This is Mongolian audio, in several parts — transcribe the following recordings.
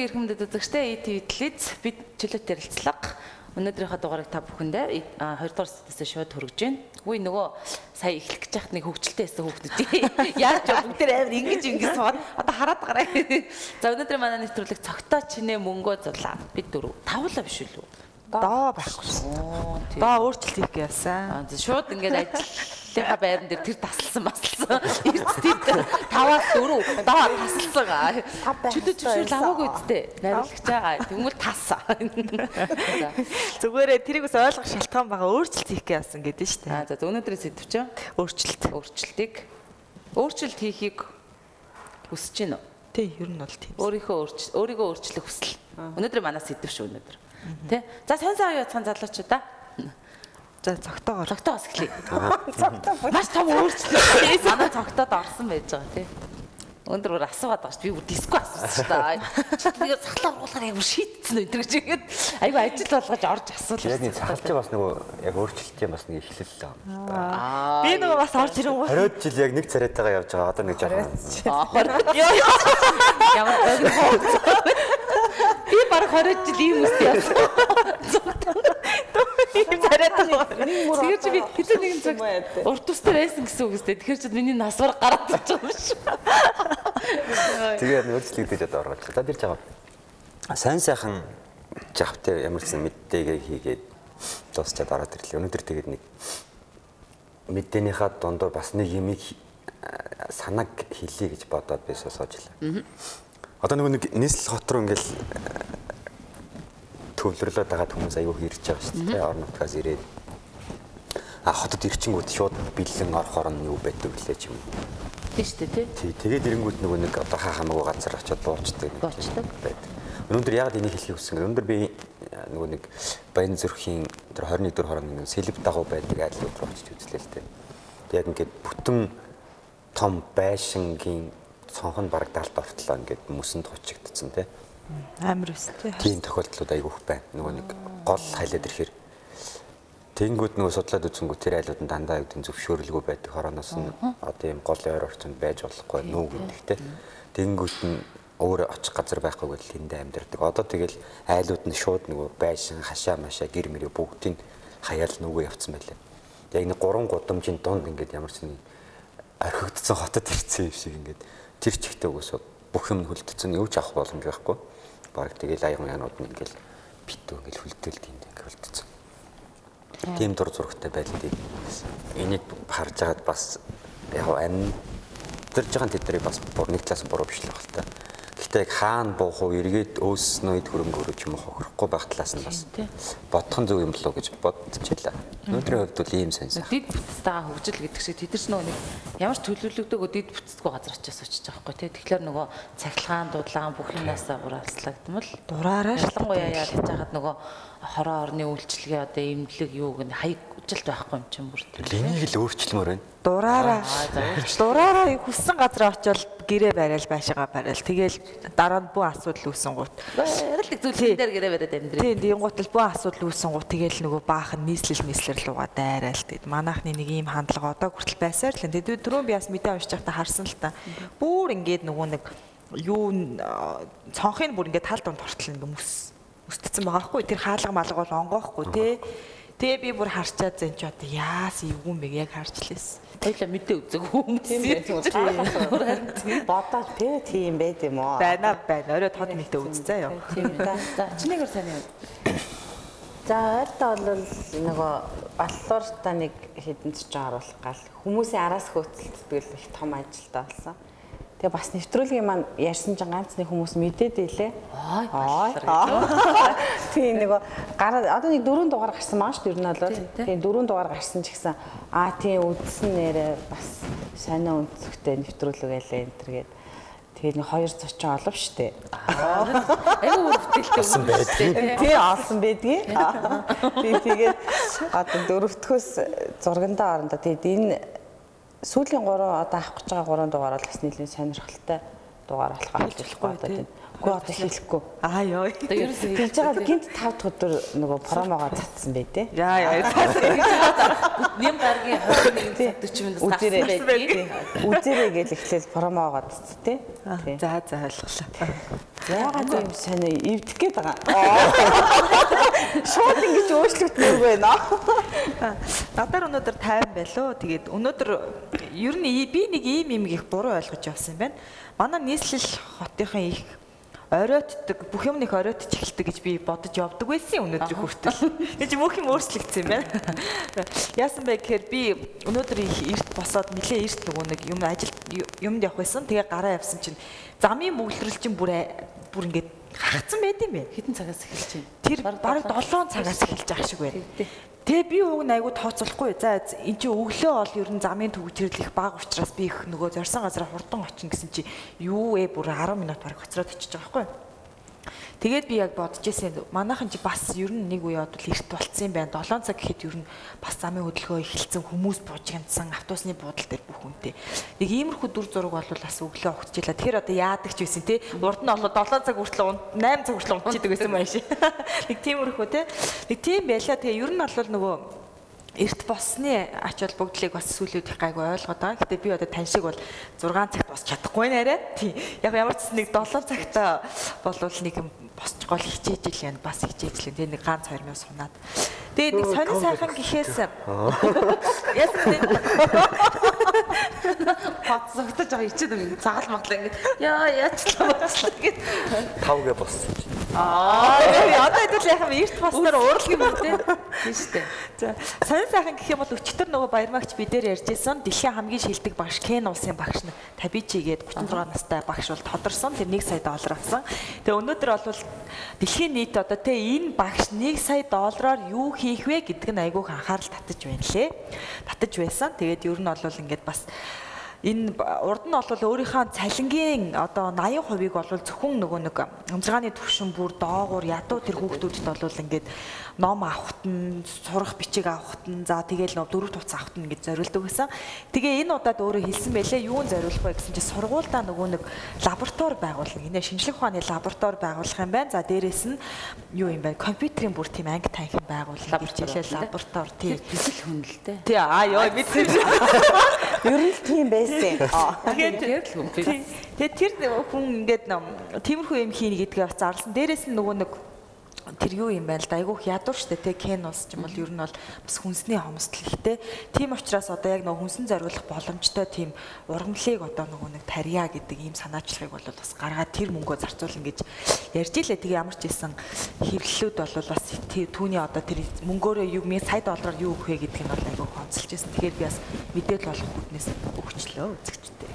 Харин дөргийн эрхэм мэдээд үзэгчтэй ETV телевиз бид чөлөөт ярилцлага өнөөдрийнхөө дугаарыг та бүхэндээ 2 дугаар сэтээс шууд хүргэж байна. Үгүй нөгөө сая эхлэх гэж яхад нэг хөвгчлээ байсан хүүхдүүд. Яаж ч бүгд тэр амар ингэж ингэж сууд одоо хараад гараа. За өнөөдөр манай нэвтрүүлэг цогтой чинээ мөнгөө зулаа. Бид дөрөв. Тавлаа биш үү? Доо байхгүй. Доо өөрчлөлт хийх гэсэн. Шууд ингээд ажлынхаа байран дээр тэр тасалсан басалсан. Эрдэд таваас дөрөв доо тасалсан. Чөтө чөшүүл аваагүй үсттэй. Найруулагч байгаа. Тэгмэл тас. Зүгээрээ тэрийг бас ойлгох шалтгаан байгаа өөрчлөлт хийх гэсэн гэдэг нь шүү дээ. За өнөөдрийн сэдв чинь Өөрчлөлт. өөрчлөлтийг өөрчлөлт хийхийг хүсэж байна уу? Тий, ер нь бол тийм. Өөрийнхөө өөрчлөлт өөрийгөө өөрчлөх хүсэл. Өнөөдөр манай сэдв шүү өнөөдөр. Тэ? За сонь сайн яцхан залуучуудаа За цогтоогоор. цогтоос эхлэе. Цогтоо маш том өөрчлөлт. Манай цогтоод орсон байж байгаа тий. Өндөр бүр асууад байгаа шүү. Би бүр диско асуусан шүү дээ. Чи тэгээд цахлаа оруулахаар яг бүр шийтсэн үү гэж игээд айгүй ажил болгож орж асуулаа. Яг нэг цаалчаа бас нөгөө яг өөрчлөлтийн бас нэг эхлэл л Аа. Би нөгөө бас орж ирэнгүү. 20 жил яг нэг царайтайгаа явж байгаа одоо нэг жоохон Ямар ойлгох Би баг 20 жил ийм үстэй явсан. Тэгэхээр чи би хэзээ нэгэн цаг урт тустай байсан гэсэн үг үстэй. Тэгэхээр чи миний нас бараг гараад ирж байгаа юм шиг. тэгээ өөрчлөгдөж одоо оргож. За тэр жагаа. Сайн сайхан жавтай ямар ч мэддээгээ хийгээд дуусчаад ороод ирлээ. Өнөөдөр тэгээд нэг мэддээнийхаа дундуур бас нэг юм санаг хэлье гэж бодоод би илаа. Одоо нөгөө нэг нийслэл хот руу ингээл төвлөрлөөд байгаа хүмүүс аягүй ирж байгаа шүү дээ. Орон нутгаас ирээд хотод ирчингүүд шууд бэлэн орохоор нь юу байдаг лээ ч юм уу. Тийм шүү дээ тий. Тэгээд ирэнгүүт нөгөө нэг одоо хаа хамаагүй газар очиод буучдаг. Буучдаг. байдаг. Өнөөдөр яг энийг хэлхийг хүссэн. Өнөөдөр би нөгөө нэг Баян зүрхийн тэр 21 дэх хорон нэг сэлб дагуу байдаг айлууд руу очиж үзлээ л дээ. Яг ингээд бүтэн том байшингийн цонхон бараг далд ортлоо ингээд мөсөнд хучигдсан тий. Амар өс тий. Тийм тохиолдлууд айгүйх байна. Нөгөө нэг гол хайлаад ирэхээр Тэнгүүд нөгөө судлаад үзсэнгүү тэр айлууд нь дандаа юу гэдэг зөвшөөрөлгүй байдаг хорооноос нь одоо ийм гол ойр орчинд байж болохгүй нүү гэдэг те. Тэнгүүд нь өөр очих газар байхгүй гэж тэндээ амьдардаг. Одоо тэгэл айлууд нь шууд нөгөө байшин, хашаа, машаа, гэр мөрөө бүгдийг хаяал нүгөө явцсан байлаа. Яг нэг гурван гудамжийн дунд ингээд ямар ч нэг орхигдсон хотод ирсэн юм шиг ингээд тэр чигтээ өгөөсөө бүх юм хөлдсөн юу ч авах боломж байхгүй. Бараг тэгэл аян янууд нь ингээд битүү ингээд хөлдөөлд юм ингээд хөлдсөн. Тийм дур зурагтай байлдыг энийг харж агаад бас яг амьдарж байгаа тэднийг бас нэг талаас буруу биш л байна л та. Гэхдээ яг хаана буух уу эргээд өөснөө эд хөрөнгө өрөөж юм хохирохгүй байх талаас нь бас бодхон зөв юм болов гэж бодчихлаа. Өнөөдрийн хувьд бол ийм сайн сайн. Дид бүтцтэйгээ хөгжил гэдэг шиг тэд нар нөгөө нэг ямар ч төлөвлөгдөөгөө дид бүтцгүй газар очиж байгаа байхгүй тий. Тэгэхээр нөгөө цахилгаан дуудлагаан бүх юмнасаа ураалслагдмал Дураараа ш. ялангуяа яаж хийж хагаад нөгөө хороо орны үйлчлэгээ одоо имлэг юу гэнэ хаяг жилт байхгүй юм чинь бүр тий. Энийг л өөрчлөмөр байна. Дураараа. Дураараа хүссэн газар очивол гэрээ барайл байшаага барайл. Тэгэл дараа нь бүх асуудал үүсэн гут. Барилдаг зүйлэн дээр гэрээ бариад амьдрий. Тийм тийм гутал бүх асуудал үүсэн гут тэгэл нөгөө баахан нийслэл нийслэр лугаа дайраал тэгэд манайхны нэг ийм хандлага одоо хүртэл байсаар л тэгээд түрүүн би бас мэдээ уншиж байхдаа харсан л та. Бүр ингээд нөгөө нэг юу цонхыг бүр ингээд тал дунд хортол ингээд мөс өстцэн байгаа хгүй тэр хаалга малга бол онгоохгүй тий. Тэгээ би бүр харчаад зэн ч одоо яас юм бэ яг харж лээс. Хоёлаа мэдээ үзэг хүмүүс. Тийм байх. Бодоод тий тийм байд юм уу? Байна байна. Орой тод мэдээ үзцээ ёо. Тийм ээ. За чинийгэр сайн юм. За ойртоо бол нөгөө баллууртаа нэг хэдэн ч жоо оруулах гал хүмүүсийн араас хөөцөлддөг л их том ажилтаа болсон. Тэгээ бас нэвтрүүлгийн маань ярьсан чинь ганц нэг хүмүүс мэдээд илээ. Ой. Тийм нөгөө гараа одоо нэг дөрөв дугаар гарсан маа шүү дээ ер нь бол. Тийм дөрөв дугаар гарсан ч гэсэн аа тийм үдсэн нэрээ бас сонио өнцгтэй нэвтрүүлэг байлаа энэ төр гээд тэгээд нэг хоёр зочин олов штэ. Айгу бүр бүтээлтэй байдгийг. Тий олсон байдгийг. Би тэгээд одоо дөрөвдөхөөс зургандаа орондоо тэгээд энэ сүүлийн 3 одоо авах гэж байгаа 3 дугаар бол бас нэлийн сонирхолтой дугаар болох ажиллахгүй одоо тийм. Үгүй одоо хэлэхгүй. Аа ёо. Одоо ерөөсөө Тэгж байгаа гинт 5 дахь өдөр нөгөө промогоо цацсан бай тээ. Яа яа. Нэм гаргийн 21 40 минут Үзээрэй. тагсан байдгийг. Үзээрэй гэж эхлээл промогоо цац тээ. Тий. За за ойлголоо. Яагаад юм сайн эвдэх гээд байгаа. Шууд ингэж өөрчлөгдмөр байна. Надаар өнөөдөр 50 байлоо. Тэгээд өнөөдөр ер нь би нэг ийм юм их буруу ойлгож явсан юм байна. Манай нийслэл хотынхан их оройтдаг бүх юм их оройтж эхэлдэг гэж би бодож явдаг байсан юм өнөөдрийн хүртэл. Гэж бүх юм өөрчлөгдсөн юм байна. Яасан бэ гэхээр би өнөөдөр эрт босоод нилээ эрт нөгөө нэг юм ажил юмд явах байсан. Тэгээ гараа явсан чинь замын бүглэрэл чинь бүр бүр ингээд хагцсан байд юм бэ. Хэдэн цагаас эхэлж байна? Тэр бараг 7 цагаас эхэлж ах шиг байна. Тэгээ би уг нь айгу тооцоолохгүй. За эн чинь өглөө ол ер нь замын төвчрэл их бага учраас би их нөгөө зорсон газараа хурдан очино гэсэн чи юу ээ бүр 10 минут бараг хоцроод очиж байгаа байхгүй. Тэгээд би яг бодож ирсэн. Манайхан чи бас ер нь нэг үе бодвол эрт болцсон юм байна. 7 цаг гэхэд ер нь бас замын хөдөлгөөн эхэлсэн хүмүүс буужгандсан автобусны буудал дээр бүх үнтэй. Нэг иймэрхүү дүр зураг бол бас өглөө огтчихлаа. Тэгэхээр одоо яадаг ч байсан те. Урд нь олоо 7 цаг хүртэл 8 цаг хүртэл унтчихдаг байсан байх шээ. Нэг тиймэрхүү те. Нэг тийм байла. Тэгээ ер нь бол нөгөө эрт босны ач холбогдлыг бас сүүлүүд их гайгүй ойлгоод байгаа. Гэтэ би одоо тань шиг бол 6 цагт босч чадахгүй нэрэ. Тийм. Яг ямар ч нэг 7 цагта болвол нэг юм босч гол хичээж ил яана бас хичээж л тийм нэг ганц 2 минут сунаад. Тэгээд нэг сонин сайхан гэхээс яасан бэ? Хот зогтож байгаа ичээд юм цагаал маглаа ингэ. Яа яачлаа бослоо гэд. 5 гэ болсон. Аа одоо хэдүүл яхам эрт босноор уурал юм те. Тийм шүү дээ. За сонин сайхан гэх юм бол өчтөр нөгөө баярмагч бидээр ярьжсэн дэлхийн хамгийн шилдэг багш Кен улсын багш нь Табичигээд 36 настай багш бол тодорсон тэр 1 сая доллар авсан. Тэгээ өнөөдөр бол дэлхийн нийт одоо те энэ багш 1 сая доллараар юу хийх вэ гэдг нь айгүйх анхаарал татаж байна лээ. Татаж байсан. Тэгээд ер нь бол ингээд бас энэ урд нь бол өөрийнхөө цалингийн одоо 80%ийг бол зөвхөн нөгөө нэг амжиргааны төвшин бүр доогуур ядуу тэр хүүхдүүдэд бол ингээд ном авахт нь сурах бичиг авахт нь за тэгэл нөгөө дөрөв туц авахт нь ингэж зориулдаг гэсэн. Тэгээ энэ удаад өөрөө хэлсэн байлээ юун зориулах вэ гэсэн чинь сургуульдаа нөгөө нэг лаборатори байгуулна. Энэ шинжлэх ухааны лаборатори байгуулах юм байна. За дээрэс нь юу юм бэ? Компьютерийн бүр тийм анги танхим байгуулна гэж хэлээ лаборатори тийм. Бисэл хүн л дээ. Тий аа ёо мэдсэн. Ер нь л тийм байсан. Аа. Тэгээд Тэгэхээр л хүн. Тэгээд тэр хүн ингээд тиймэрхүү юм хийнэ гэдгээ бас зарласан. Дээрээс нь нөгөө нэг тэр юу юм байна л да айгүйх ядуур штэ те кен ус ч юм бол ер нь бол бас хүнсний хомсдол ихтэй. Тийм учраас одоо яг нөгөө хүнсэн зориулах боломжтой тийм ургамлыг одоо нөгөө нэг тарья гэдэг ийм санаачлагыг бол бас гаргаад тэр мөнгөө зарцуулна гэж ярьж илээ. Тэгээ ямар ч хэлсэн хэвлэлүүд бол бас түүний одоо тэр мөнгөөрөө юу мэ сая доллараар юу өгөх вэ гэдг нь бол айгүй онцолж байсан. Тэгэхээр би бас мэдээлэл олох хүнээс өгчлөө үзэгчтэй.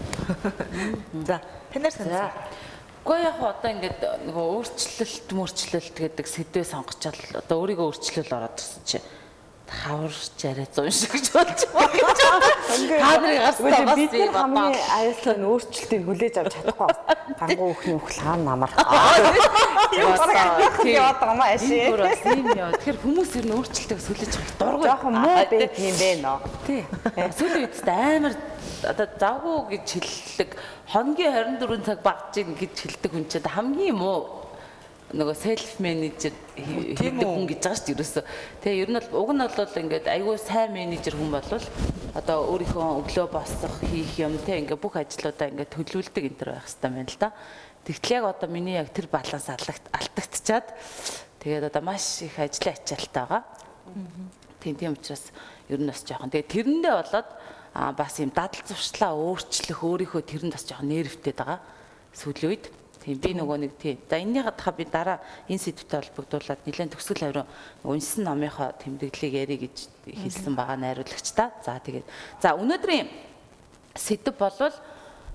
За танаар санаа. Гэхдээ яг одоо ингээд нөгөө өөрчлөлт мөрчлөлт гэдэг сэдвээ сонгочоод одоо өөрийгөө өөрчлөл ороод ирсэн чи хавар жараа 100 шиг гэж болж байгаа. Та Үгүй бас бид би нар хамгийн аюултай нь өөрчлөлтийг хүлээж авч чадахгүй. Гангуу өхний өхл хаан намар. Яваад байгаа юм яа. Тэгэхээр хүмүүс ер нь өөрчлөлтөө сүлэж байгаа дургуй. Жохон муу байдаг юм бэ нөө. Тий. Сүүлийн үед амар одоо завгүй гэж хэллэг хоногийн 24 цаг багж ийн гэж хэлдэг хүн чинь хамгийн муу нөгөө селф менежер хийдэг хүн гэж байгаа шүү дээ ерөөсөө. Тэгээ ер нь бол уг нь бол ингээд айгүй сайн менежер хүн болвол одоо өөрийнхөө өглөө босох хийх юм те ингээд бүх ажлуудаа ингээд төлөвлөдөг энэ төр байх хэрэгтэй байна л да. Тэгтэл яг одоо миний яг тэр баланс аллагт алдагдчихад тэгээд одоо маш их ажлын ачаалттай байгаа. Тийм тийм учраас ер нь бас жоохон. Тэгээ тэрэндээ болоод бас юм дадал зуршлаа өөрчлөх өөрийнхөө тэрэнд бас жоохон нервтэй байгаа сүүлийн үед. Тийм би нөгөө нэг тийм. За энэний хатха би дараа энэ сэдвтэй холбогдуулаад нэлээд төгсгөл авир унсан номынхоо тэмдэглэлийг ярих гэж хэлсэн байгаа найруулагч та. За тэгээд за өнөөдрийн сэдв болвол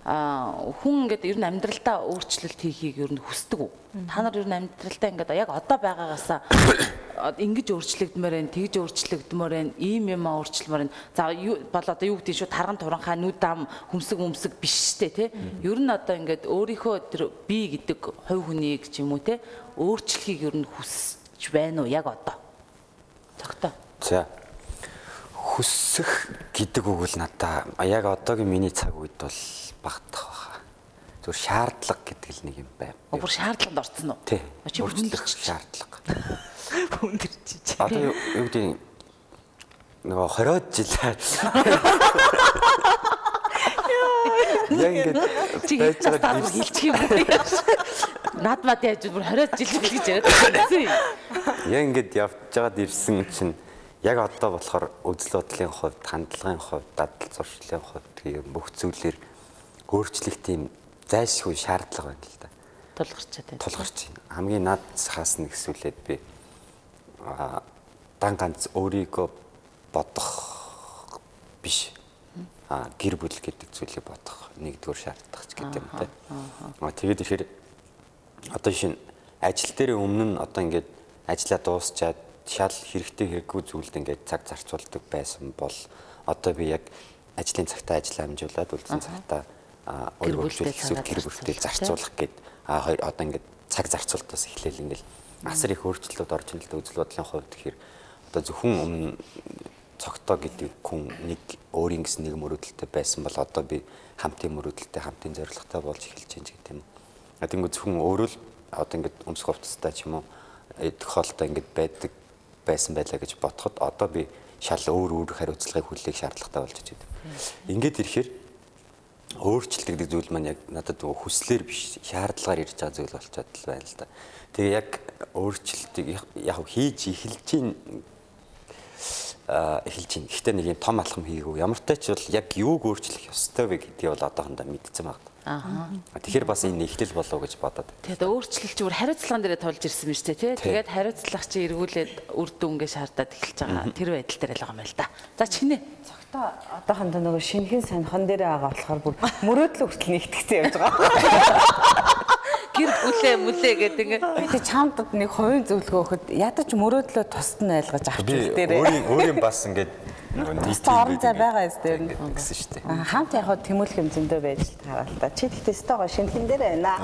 хүн ингээд ер нь амьдралдаа өөрчлөлт хийхийг ер нь хүсдэг үү? Та нар ер нь амьдралдаа ингээд яг одоо байгаагаасаа ингэж өөрчлөгдмөр байна, тэгж өөрчлөгдмөр байна, ийм юм аа өөрчлөмөр байна. За бол одоо юу гэдэг нь шүү тарган туранхай нүд ам хүмсэг хүмсэг биш штэ тий. Ер нь одоо ингээд өөрийнхөө тэр би гэдэг хувь хүнийг ч юм уу тий өөрчлөхийг ер нь хүсэж байна уу яг одоо? Тогтоо. За. Хүсэх гэдэг үг л надаа яг одоогийн миний цаг үед бол багтах баха. Зүгээр шаардлага гэдэг л нэг юм байна. Өөр шаардлаганд орсон уу? Тий. Чи хүнлэгч. шаардлага. Хүндэрчиж. Одоо юу гэдэг нөгөө 20 жил Яг ингээд Чи хэдэн байгаа хэлчих юм бэ? над мад яаж бүр 20 жил гэж яриад байсан юм. Яг ингээд явж байгаад ирсэн чинь яг одоо болохоор үзэл бодлын хувьд, хандлагын хувьд, дадал зуршлын хувьд бүх зүйлээр өөрчлөх тийм зайлшгүй шаардлага байна л да. Тулгарчаад байна. Тулгарч байна. Хамгийн наад цахаас нь гэсүүлээд би аа дан ганц өөрийгөө бодох биш. Аа гэр бүл гэдэг зүйлийг бодох нэгдүгээр шаардлагач гэдэг юм те. Аа тэгээд ихээр одоо шинэ ажил дээр өмнө нь одоо ингээд ажиллаа дуусчаад шал хэрэгтэй хэрэггүй зүйлд ингээд цаг зарцуулдаг байсан бол одоо би яг ажлын цагтаа ажил амжуулаад үлдсэн цагтаа а Гэр бүлтэй гэр бүлтэй зарцуулах, гээд хоёр одоо ингээд цаг зарцуултаас эхлээл ингээд асар их өөрчлөлтүүд орж ирэл үзэл бодлын хувьд тэгэхээр одоо зөвхөн өмнө цогтоо гэдэг хүн нэг өөрийн гэсэн нэг мөрөөдөлтэй байсан бол одоо би хамтын мөрөөдөлтэй хамтын зорилготой болж эхэлж байна гэдэг юм. А тэгвэл зөвхөн өөрөө л одоо ингээд өмсөх хувцастай ч юм уу хоолтой ингээд байдаг байсан байлаа гэж бодоход одоо би шал өөр өөр хариуцлагыг хүлээх шаардлагатай болж байна. Ингээд ирэхээр өөрчлөлт гэдэг зүйл маань яг надад нөгөө хүслээр биш шаардлагаар ирж байгаа зүйл болчиход л байна л да. Тэгээ яг өөрчлөлтийг яг хийж эхэлж чинь эхэлж байна. Гэхдээ нэг юм том алхам хийгээгүй. Ямар ч тач бол яг юуг өөрчлөх ёстой вэ гэдгийг бол одоохондоо мэдсэн байна. Аа. Тэгэхээр бас энэ эхлэл болов гэж бодоод. Тэгээд өөрчлөлт зүгээр хариуцлаган дээрээ тулж ирсэн биз дээ тий. Тэгээд хариуцлага чи эргүүлээд үр дүнгээ шаардаад эхэлж байгаа. Тэр байдал дээр л байгаа юм л да. За чинээ. Цогтоо одоохондоо нөгөө шинхэн санхон дээрээ байгаа болохоор бүр мөрөөдлө хүртэл нэгтгэсэн явж байгаа. Гэр бүлээ мүлээ гэдэг ингээ. Гэтэ чамд нэг хувийн зөвлөгөө өгөхөд ядаж мөрөөдлөө тусад нь ойлгож авч Би хэлдээрээ. өөрийн өөрийн бас ингээд Тусдаа орон зай байгаа дээр нь. гэсэн шүү дээ. Хамт яг хаа тэмүүлэх юм зөндөө байж л таарал та. Чи гэхдээ стогоо шинхэн дээр байна.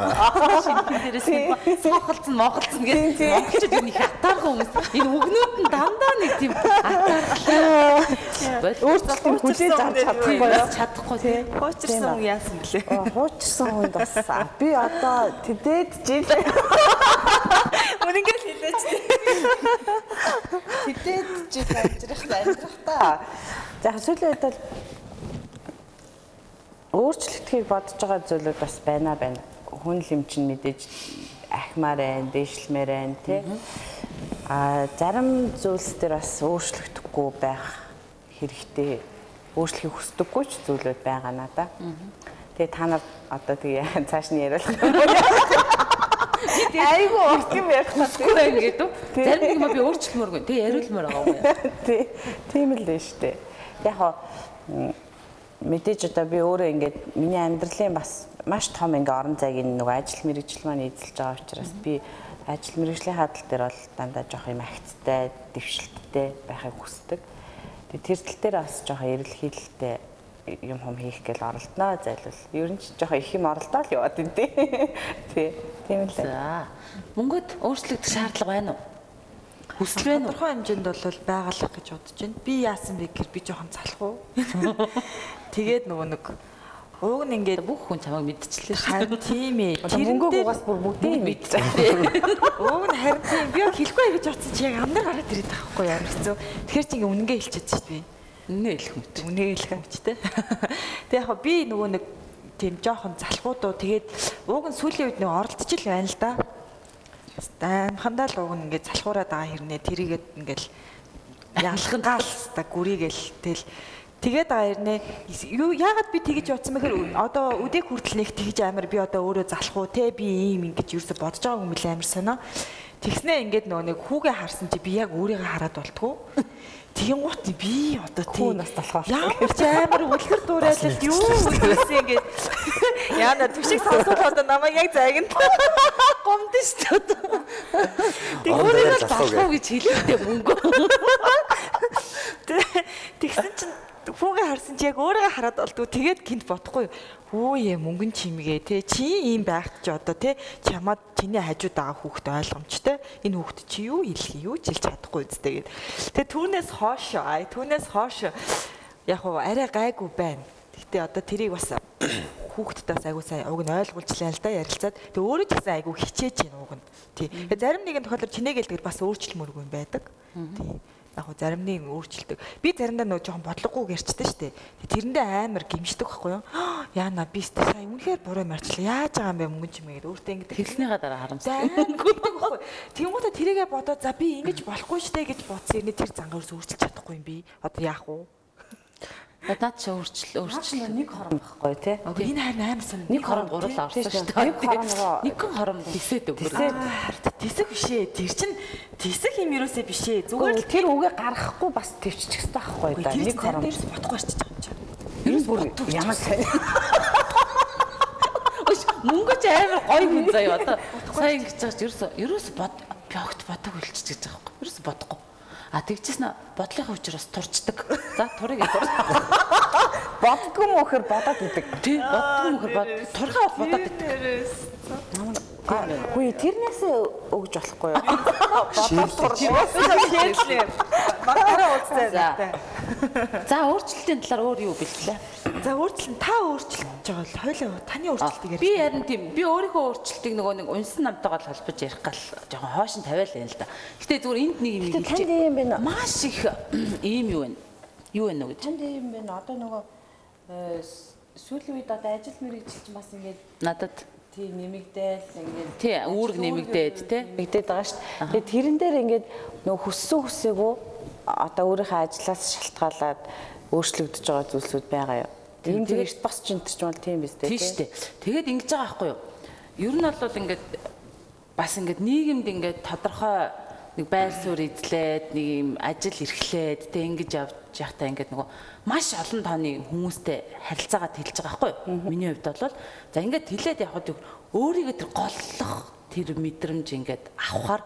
Дээрээс нь сохолцсон мохолцсон гэдэг. Монголчууд юу нэг атаархан хүмүүс. Энэ үгнүүд нь дандаа нэг тийм атаархан. Өөрчлөлт хүлээж авч чадахгүй чадахгүй тий. Хуучирсан хүн яасан блэ? Аа, Хуучсан хүнд бас би одоо тэдэд жил Үнэнгээр хэлээч. тэдэд жил амжирах амжирах та. За сүүлийн үед бол өөрчлөлтгийг бодож байгаа зүйлүүд бас байна байна. Хүн л юм чинь мэдээж ахмаар байна, дээшлэмээр байна тий. А зарим зүйлс дээр бас өөрчлөгдөхгүй байх хэрэгтэй. Өөрчлөхийг хүсдэггүй ч зүйлүүд байгаа надаа. Тэгээ та нар одоо тэгээ цааш нь яриулах юм? Айгу урт юм ярих Үгүй ингээд үү? Зарим нэг юм би өөрчлөмөргүй. Тэг яриулмаар байгаа юм. Тий, тийм л дээ штэ. Яг хоо мэдээж одоо би өөрөө ингээд миний амьдралын бас маш том ингээ орон зайгийн нөгөө ажил мэргэжил маань эзэлж байгаа учраас би ажил мэргэжлийн хадал дээр бол дандаа жоох юм агцтай, дэвшилттэй байхыг хүсдэг. Тэгээ тэр тал дээр бас жоох эрэлхийлэлтэй юм хум хийх гээл оролдноо зайлвал. Ер нь ч жоох их юм оролдоо л яваад байна тий. Тий, тийм л. За. Мөнгөд өөрчлөгдөх шаардлага байна уу? Хүсэл байна уу? Тодорхой хэмжээнд бол байгалах гэж бодож байна. Би яасан бэ гэхээр би жоохон залах уу. Тэгээд нөгөө нэг ууг нь ингээд Бүх хүн чамайг мэдчихлээ шүү. харин тийм ээ. Мөнгөө угаас бүр бүгдийг мэдчихсэн. Ууг нь харин тийм би яг хэлэхгүй гэж бодсон чи яг амнаар гараад ирээд байгаа хгүй ямар хэцүү. Тэгэхээр чи ингээ үнэнгээ хэлчихэж шүү дээ. Үнэ хэлэх мэт. Үнээ хэлэх чи тээ. Тэг яг би нөгөө нэг тийм жоохон залхуудуу тэгээд ууг нь сүүлийн үед нэг оролдож ил байна л да. Амхандаа л ууг нь ингээд залхуураад байгаа хэрнээ тэрийгээд ингээл ялхан гаалста гүрийгээл тэл Тэгээд хэрнээ юу яагаад би тэгэж бодсон мэхээр одоо үдийг хүртэл нэг тэгэж амар би одоо өөрөө залах уу те би ийм ингэж юусо бодож байгаа юм билээ амар сонио. Тэгснээ ингээд нөгөө нэг хүүгээ харсан чи би яг өөрийгөө хараад болтгоо. Тийм гут би одоо Хүү нас болсон. Ямар ч амар үлгэр дуурайлал юу үгүйсэн ингээд яана түшиг сонсоод одоо намайг яг загнад гомдсон шүү дээ. Тэг өөрийгөө залхуу гэж хэлэхдээ мөнгө. Тэгсэн чинь хүүгээ харсан чи яг өөрийгөө хараад болдгоо тэгээд гинт бодохгүй юу? Ээ мөнгөн чимгээ те. Чи ийм байхт чи одоо те. Чамаад чиний хажууд байгаа хүүхд ойлгомжтой энэ хүүхд чи юу хэлэх юу ч хэлж чадахгүй үстэй гэд. Тэгээд түүнээс хоош ай түүнээс хоош яг уу арай гайгүй байна. Гэтэ одоо тэрийг бас хүүхдтэй бас айгуу сайн уг нь ойлгуулжлаа л да ярилцаад. Тэг өөрөө ч гэсэн айгуу хичээж байна уг нь. Тий Тэгээ зарим нэгэн тохиолдолд чинээ гэлдэг бас өөрчлөлмөргүй юм байдаг. Тий Яг хуу заримны өөрчлөлтөг. Би заримдаа нөгөө жоохон бодлогогүй гэрчтэй шүү дээ. Тэрэндээ амар гимшдэг байхгүй юу? Яана би сте сая үнэхээр буруу марчлаа. Яаж байгаа юм бэ мөнгөн ч юм гээд өөртөө ингэдэг. Хэлснийхаа дараа байхгүй. Тэнгуудаа тэрийгээ бодоод за би ингэж болохгүй штэ гэж бодсон. Ирнэ тэр зангаар өөрчилж чадахгүй юм би. Одоо яах вэ? Надад ч өөрчлөл өөрчлөл. нэг хорон байхгүй тий. Энэ харин амар сан. Нэг хором гурлаа орсон шүү дээ. Нэг хором руу Нэг хором тисээд өгөр. Тисэг бишээ. Тэр чин тисэг юм юусээ бишээ. Зүгээр л тэр үгээ гаргахгүй бас төвччих хэрэгтэй байхгүй да. нэг хором. дээрс бодохгүй арчиж байгаа юм. Ер нь бүр ямар сайн. Өш мөнгөч амар гоё хүн заяа одоо. Сайн ингэж байгаа ч ерөөсө ерөөсө бод би огт бодог үлчиж гэж байгаа байхгүй. Ерөөсө бодохгүй. А тэгчихсэн бодлынхаа учраас турчдаг. За турыг тур. Боддгүй мөхөр бодоод идэг. Тий боддгүй мөхөр бод турхаа бол бодоод идэг. Хүй тэрнээсээ өгж болохгүй юу? Шийдлээ. Багаараа уулзсан. За. За өөрчлөлтийн талаар өөр юу бэлтлээ? За өөрчлөлт та өөрчлөлт байгаа л хойлоо таны өөрчлөлтийг Би харин тийм би өөрийнхөө өөрчлөлтийг нөгөө нэг унсан намтайгаа холбож ярих гал жоохон хоошин тавиалаа юм л да. Гэтэ зүгээр энд нэг юм Гэтэ хэлж танд ийм байна. маш их ийм юу вэ? Юу вэ гэж. Танд ийм байна. Одоо нөгөө э, сүүлийн үед одоо ажил мэргэжилч бас ингээд Надад тий нэмэгдээл ингээд тий үүрэг нэмэгдээд тий. нэмэгдээд байгаа шүү дээ. Тэгээ тэрэн дээр ингээд нөгөө хүссэн хүсээгүй одоо өөрийнхөө ажлаас шалтгаалаад өөрчлөгдөж байгаа зүйлсүүд байгаа юу? Тийм тийм эрт бас ч энэ ч бол тийм биз дээ. Тийм шүү дээ. Тэгээд ингэж байгаа байхгүй юу? Ер нь бол ингээд бас ингээд нийгэмд ингээд тодорхой нэг байр суурь эзлээд нэг юм ажил эрхлээд тэг ингэж явж явахтаа ингээд нөгөө маш олон тооны хүмүүстэй харилцаагаа тэлж байгаа байхгүй юу? Миний хувьд бол за ингээд тэлээд явхад өөрийгөө тэр голлох тэр мэдрэмж ингээд авахаар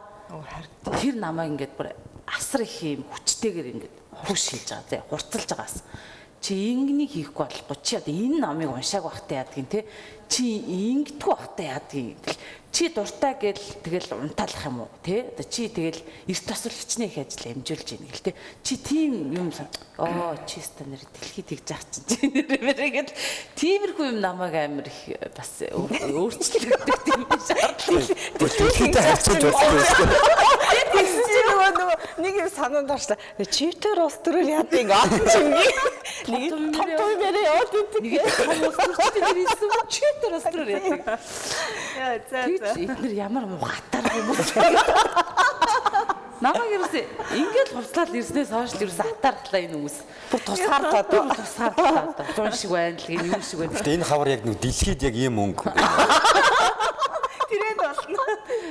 тэр намайг ингээд бүр асар их юм хүчтэйгээр ингээд хуш хийж байгаа. Зэ хурцлж байгаас чи ингэнийг хийхгүй болохгүй чи одоо энэ номыг уншааг байхдаа яадгийн те чи ингэдэггүй байхдаа яадгийн чи дуртай гэл тэгэл унтаалах юм уу те одоо чи тэгэл эрт тосол хичнээн их ажил амжуулж ийн гэл те чи тийм юм оо чи ста нэр дэлхийд тэгж ах чинь чи нэрээр гэл тиймэрхүү юм намайг амар их бас өөрчлөгдөх тийм шаардлага Дэлхийдээ шүү дээ. Тэгсэн чи нөгөө нөгөө нэг юм санаанд орчлаа. Чивтер ус төрөл яадаг ингээд чи нэг нэг том том мэрэ яваад нэг том устөрчтэй ирсэн чи тэр устөр яадаг Яа за Тэгж эднэр ямар мухатар юм уу? Намайг юусе ингээд хувцлаад ирснээс хойш л юусе атаархлаа энэ хүмүүс. Бүр тусгаарлаа Одоо тусгаарлаа одоо. Зун шиг байна л гин юм шиг байна. Гэтэ энэ хавар яг нэг дэлхийд яг ийм өнгө.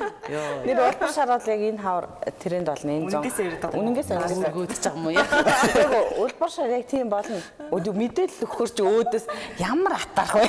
Болно. Нэр улбар шараад яг энэ хавар тренд болно энэ зон. Үнэнгээс ярьдаг байгаа. Үнэнгээс ярьдаг. Өргөөдөж байгаа юм уу яа? Тэгвэл улбар шар яг тийм болно. Өдөө мэдээлэл өгөхөр чи өөдөөс ямар атарх вэ?